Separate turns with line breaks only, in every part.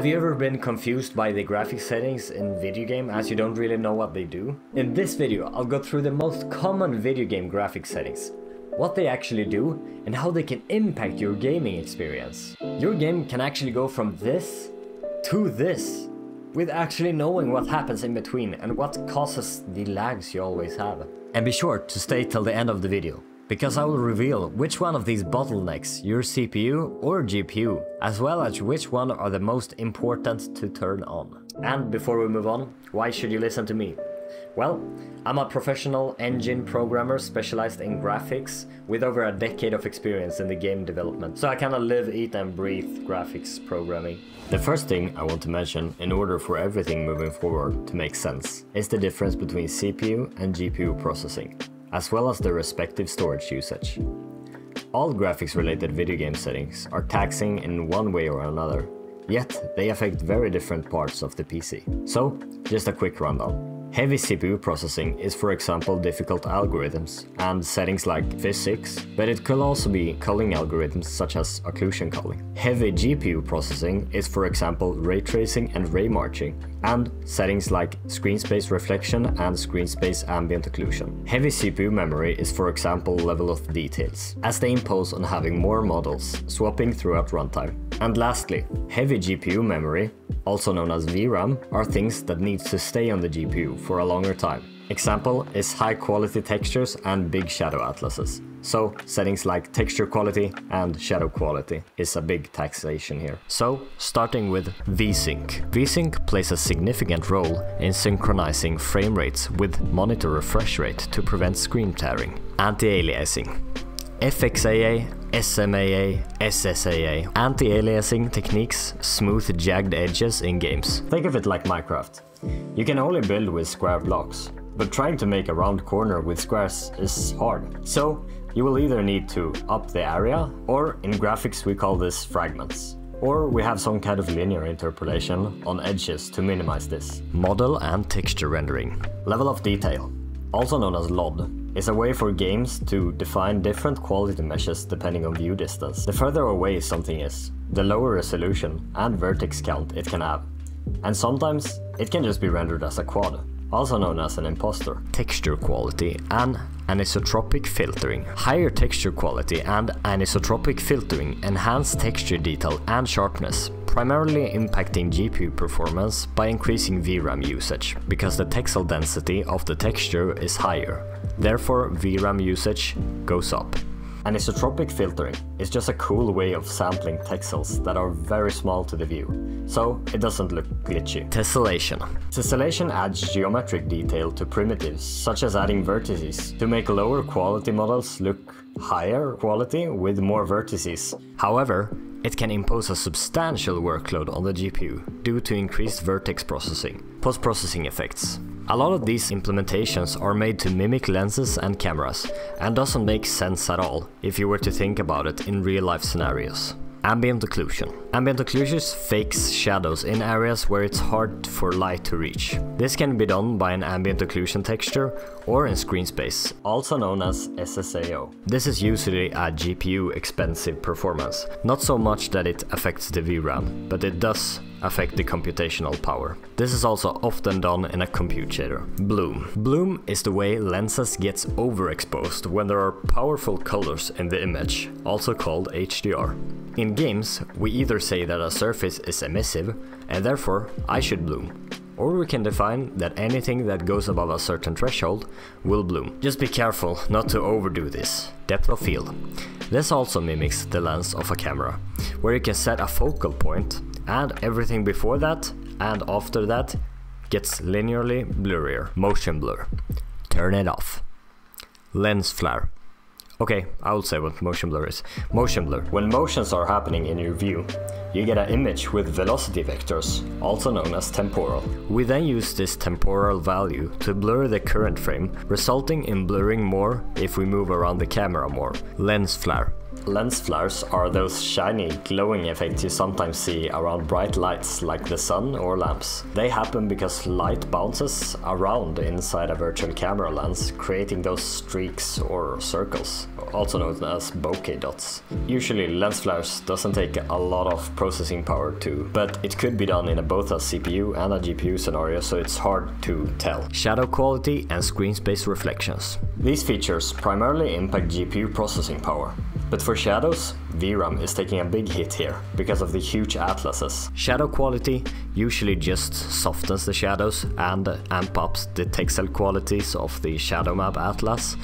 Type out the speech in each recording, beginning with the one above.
Have you ever been confused by the graphic settings in video game as you don't really know what they do? In this video I'll go through the most common video game graphic settings, what they actually do and how they can impact your gaming experience. Your game can actually go from this to this with actually knowing what happens in between and what causes the lags you always have. And be sure to stay till the end of the video because I will reveal which one of these bottlenecks, your CPU or GPU, as well as which one are the most important to turn on. And before we move on, why should you listen to me? Well, I'm a professional engine programmer specialized in graphics with over a decade of experience in the game development, so I kinda live, eat and breathe graphics programming. The first thing I want to mention in order for everything moving forward to make sense is the difference between CPU and GPU processing, as well as their respective storage usage. All graphics related video game settings are taxing in one way or another, yet they affect very different parts of the PC. So, just a quick rundown. Heavy CPU processing is for example difficult algorithms and settings like physics, but it could also be culling algorithms such as occlusion culling. Heavy GPU processing is for example ray tracing and ray marching, and settings like screen space reflection and screen space ambient occlusion. Heavy CPU memory is for example level of details, as they impose on having more models, swapping throughout runtime. And lastly, heavy GPU memory, also known as VRAM, are things that need to stay on the GPU for a longer time. Example is high quality textures and big shadow atlases. So settings like texture quality and shadow quality is a big taxation here. So starting with VSync. VSync plays a significant role in synchronizing frame rates with monitor refresh rate to prevent screen tearing. Anti-aliasing. FXAA, SMAA, SSAA. Anti-aliasing techniques smooth jagged edges in games. Think of it like Minecraft. You can only build with square blocks, but trying to make a round corner with squares is hard. So you will either need to up the area, or in graphics we call this fragments. Or we have some kind of linear interpolation on edges to minimize this. Model and texture rendering. Level of detail, also known as LOD, is a way for games to define different quality meshes depending on view distance. The further away something is, the lower resolution and vertex count it can have. And sometimes it can just be rendered as a quad, also known as an imposter. Texture quality and anisotropic filtering. Higher texture quality and anisotropic filtering enhance texture detail and sharpness, primarily impacting GPU performance by increasing VRAM usage, because the texel density of the texture is higher. Therefore, VRAM usage goes up. Anisotropic filtering is just a cool way of sampling texels that are very small to the view, so it doesn't look glitchy. Tessellation. Tessellation adds geometric detail to primitives, such as adding vertices, to make lower quality models look higher quality with more vertices. However, it can impose a substantial workload on the GPU due to increased vertex processing. Post-processing effects. A lot of these implementations are made to mimic lenses and cameras, and doesn't make sense at all if you were to think about it in real life scenarios. Ambient occlusion. Ambient occlusion fakes shadows in areas where it's hard for light to reach. This can be done by an ambient occlusion texture or in screen space, also known as SSAO. This is usually a GPU expensive performance, not so much that it affects the VRAM, but it does affect the computational power. This is also often done in a compute shader. Bloom. Bloom is the way lenses gets overexposed when there are powerful colors in the image, also called HDR. In games, we either say that a surface is emissive, and therefore I should bloom, or we can define that anything that goes above a certain threshold will bloom. Just be careful not to overdo this. Depth of field. This also mimics the lens of a camera, where you can set a focal point and everything before that and after that gets linearly blurrier. Motion blur. Turn it off. Lens flare. Okay, I will say what motion blur is. Motion blur. When motions are happening in your view, you get an image with velocity vectors, also known as temporal. We then use this temporal value to blur the current frame, resulting in blurring more if we move around the camera more. Lens flare. Lens flares are those shiny, glowing effects you sometimes see around bright lights like the sun or lamps. They happen because light bounces around inside a virtual camera lens, creating those streaks or circles, also known as bokeh dots. Usually lens flares doesn't take a lot of processing power to, but it could be done in both a CPU and a GPU scenario, so it's hard to tell. Shadow quality and screen space reflections. These features primarily impact GPU processing power. But for shadows, VRAM is taking a big hit here because of the huge atlases. Shadow quality usually just softens the shadows and amp ups the texel qualities of the shadow map atlas,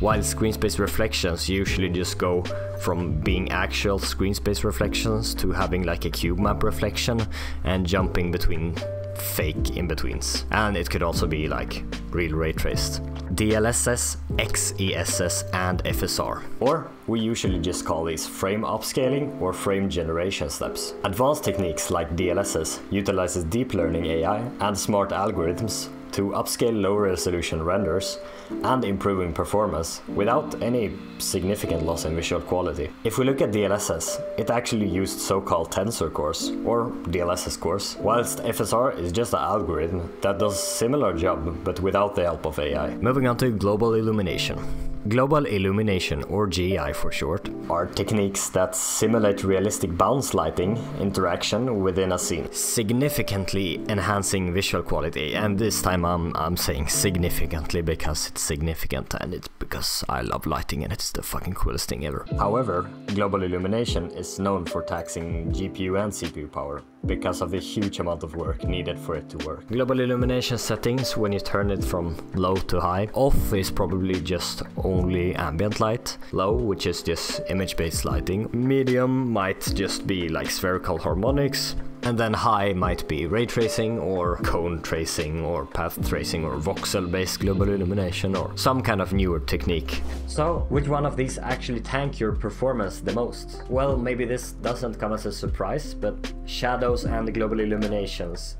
while screen space reflections usually just go from being actual screen space reflections to having like a cube map reflection and jumping between fake in-betweens. And it could also be like real ray traced. DLSS, XESS and FSR. Or we usually just call these frame upscaling or frame generation steps. Advanced techniques like DLSS utilizes deep learning AI and smart algorithms to upscale low resolution renders and improving performance without any significant loss in visual quality. If we look at DLSS, it actually used so-called tensor cores, or DLSS cores, whilst FSR is just an algorithm that does similar job but without the help of AI. Moving on to global illumination. Global illumination, or GI for short, are techniques that simulate realistic bounce lighting interaction within a scene, significantly enhancing visual quality. And this time I'm, I'm saying significantly because it's significant and it's because I love lighting and it's the fucking coolest thing ever. However, global illumination is known for taxing GPU and CPU power because of the huge amount of work needed for it to work. Global illumination settings, when you turn it from low to high, off is probably just only ambient light, low, which is just image-based lighting, medium might just be like spherical harmonics, and then high might be ray tracing or cone tracing or path tracing or voxel based global illumination or some kind of newer technique. So, which one of these actually tank your performance the most? Well, maybe this doesn't come as a surprise, but shadows and global illuminations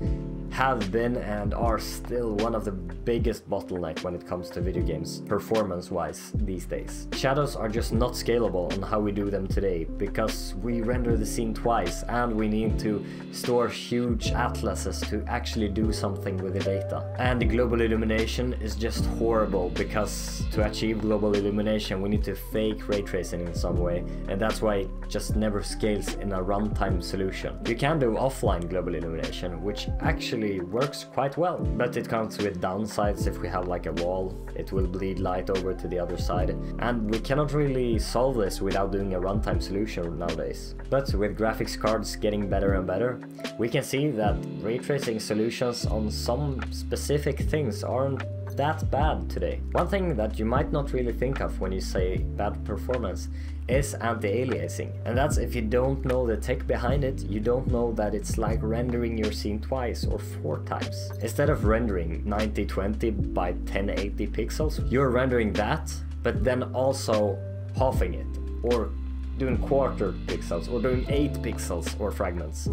have been and are still one of the biggest bottleneck when it comes to video games, performance wise these days. Shadows are just not scalable on how we do them today, because we render the scene twice and we need to store huge atlases to actually do something with the data. And the global illumination is just horrible, because to achieve global illumination we need to fake ray tracing in some way, and that's why it just never scales in a runtime solution. You can do offline global illumination, which actually works quite well, but it comes with downsides if we have like a wall, it will bleed light over to the other side, and we cannot really solve this without doing a runtime solution nowadays. But with graphics cards getting better and better, we can see that ray tracing solutions on some specific things aren't that bad today. One thing that you might not really think of when you say bad performance is anti-aliasing. And that's if you don't know the tech behind it, you don't know that it's like rendering your scene twice or four times. Instead of rendering 9020 by 1080 pixels, you're rendering that, but then also halving it, or doing quarter pixels, or doing 8 pixels or fragments.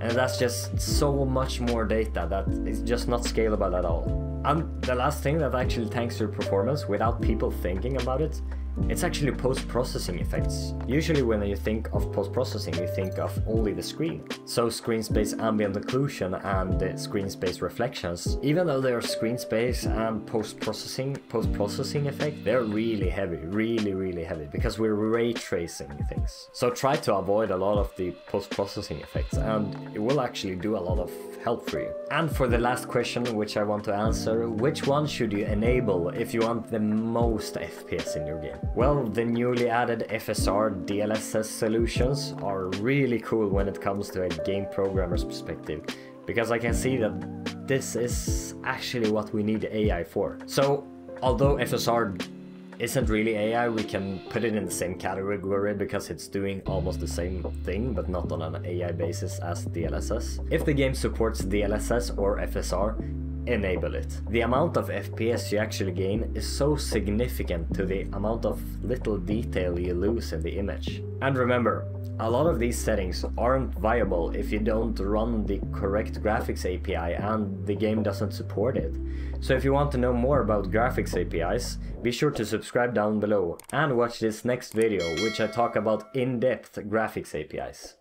And that's just so much more data that is just not scalable at all. And the last thing that actually tanks your performance without people thinking about it it's actually post-processing effects. Usually when you think of post-processing you think of only the screen. So screen space ambient occlusion and screen space reflections, even though they're screen space and post-processing post-processing effect, they're really heavy, really really heavy because we're ray tracing things. So try to avoid a lot of the post-processing effects and it will actually do a lot of help for you. And for the last question which I want to answer, which one should you enable if you want the most FPS in your game? Well, the newly added FSR DLSS solutions are really cool when it comes to a game programmer's perspective, because I can see that this is actually what we need AI for. So, although FSR isn't really AI, we can put it in the same category because it's doing almost the same thing, but not on an AI basis as DLSS. If the game supports DLSS or FSR, enable it. The amount of FPS you actually gain is so significant to the amount of little detail you lose in the image. And remember, a lot of these settings aren't viable if you don't run the correct graphics API and the game doesn't support it. So if you want to know more about graphics APIs, be sure to subscribe down below and watch this next video which I talk about in-depth graphics APIs.